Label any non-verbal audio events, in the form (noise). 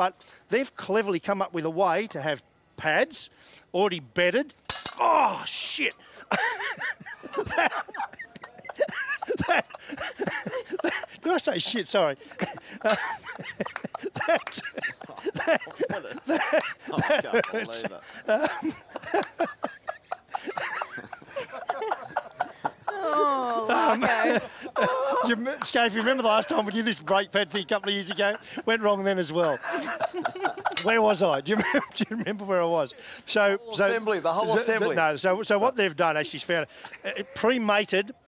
But they've cleverly come up with a way to have pads already bedded. Oh shit! That- that- that- did I say shit? Sorry. Can't believe it. Oh, okay. Do you, rem- Skaife, you remember the last time we did this brake pad thing a couple of years ago? Went wrong then as well. (laughs) where was I? Do you remember, (laughs) do you remember where I was? So, so assembly, the whole so- assembly. No, so so what they've done actually is found uh, pre-mated